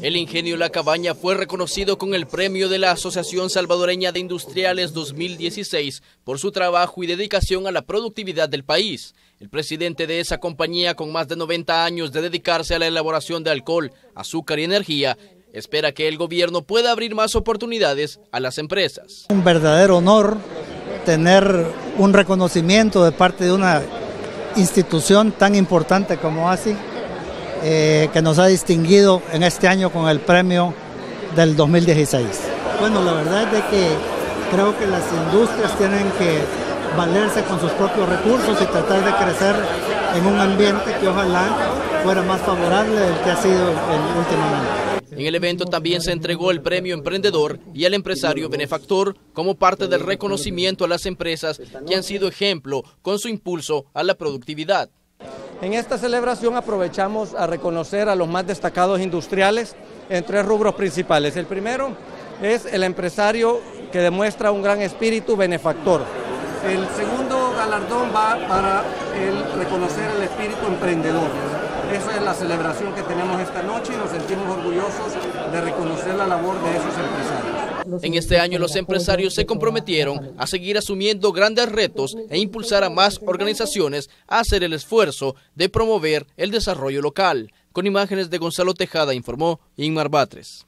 El ingenio La Cabaña fue reconocido con el premio de la Asociación Salvadoreña de Industriales 2016 por su trabajo y dedicación a la productividad del país. El presidente de esa compañía, con más de 90 años de dedicarse a la elaboración de alcohol, azúcar y energía, espera que el gobierno pueda abrir más oportunidades a las empresas. Un verdadero honor tener un reconocimiento de parte de una institución tan importante como ASI, eh, que nos ha distinguido en este año con el premio del 2016. Bueno, la verdad es de que creo que las industrias tienen que valerse con sus propios recursos y tratar de crecer en un ambiente que ojalá fuera más favorable del que ha sido el últimamente. En el evento también se entregó el premio emprendedor y al empresario benefactor como parte del reconocimiento a las empresas que han sido ejemplo con su impulso a la productividad. En esta celebración aprovechamos a reconocer a los más destacados industriales en tres rubros principales. El primero es el empresario que demuestra un gran espíritu benefactor. El segundo galardón va para el reconocer el espíritu emprendedor. Esa es la celebración que tenemos esta noche y nos sentimos orgullosos de reconocer la labor de esos empresarios. En este año los empresarios se comprometieron a seguir asumiendo grandes retos e impulsar a más organizaciones a hacer el esfuerzo de promover el desarrollo local. Con imágenes de Gonzalo Tejada informó Inmar Batres.